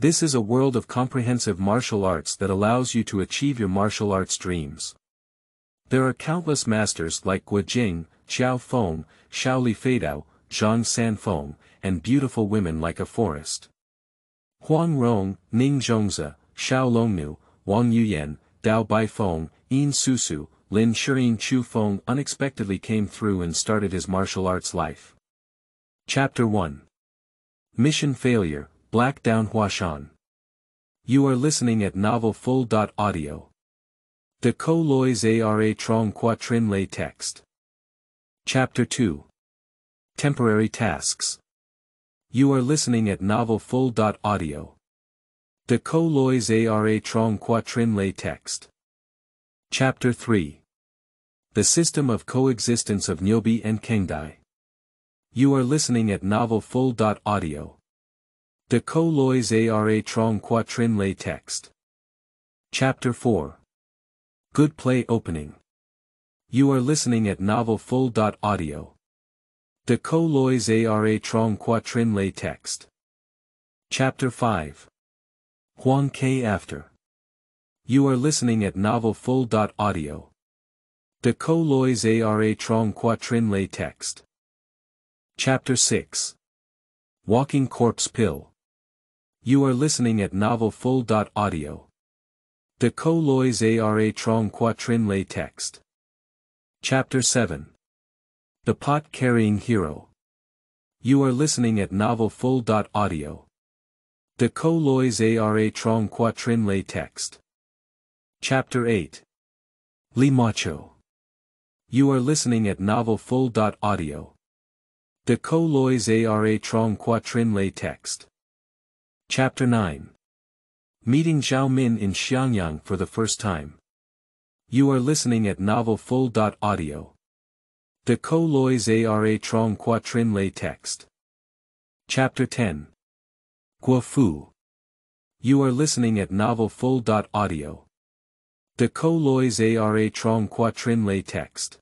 This is a world of comprehensive martial arts that allows you to achieve your martial arts dreams. There are countless masters like Guo Jing, Xiao Feng, Xiao Li Feidao, Zhang Sanfeng, and beautiful women like a forest. Huang Rong, Ning Zhongze, Xiao Longnu, Wang Yuyan, Dao Baifeng, Yin Susu, Lin Shiyin Chu Feng unexpectedly came through and started his martial arts life. Chapter 1 Mission Failure, Black Down Huashan. You are listening at Novel Full. Audio. De Co Lois Ara Trong Quatrin Lay Text. Chapter 2 Temporary Tasks. You are listening at Novel Full. Audio. De Co Lois Ara Trong Quatrin Lay Text. Chapter 3 The System of Coexistence of Niubi and Kengdai. You are listening at Novel Full. Audio. De Co Lois Ara Trong Quatrin Lay Text. Chapter 4 Good Play Opening. You are listening at Novel Full. Audio. De Co Lois Ara Trong Quatrin Lay Text. Chapter 5 Huang Que After. You are listening at Novel Full. Audio. De Co Lois Ara Trong Quatrin Lay Text. Chapter 6 Walking Corpse Pill. You are listening at Novel Full. Audio. De Co Lois Ara Trong Quatrin Lay Text. Chapter 7 The Pot Carrying Hero. You are listening at Novel Full. Audio. De Co Lois Ara Trong Quatrin Lay Text. Chapter 8 Li Mochou. You are listening at Novel Full. Audio. De Co Lois Ara Trong Quatrin Lay Text. Chapter 9 Meeting Zhao Min in Xiangyang for the first time. You are listening at Novel Full. Audio. De Co Ara Trong Quatrin Lay Text. Chapter 10 Guo Fu. You are listening at Novel Full. Audio. De Co Ara Trong Quatrin Lay Text.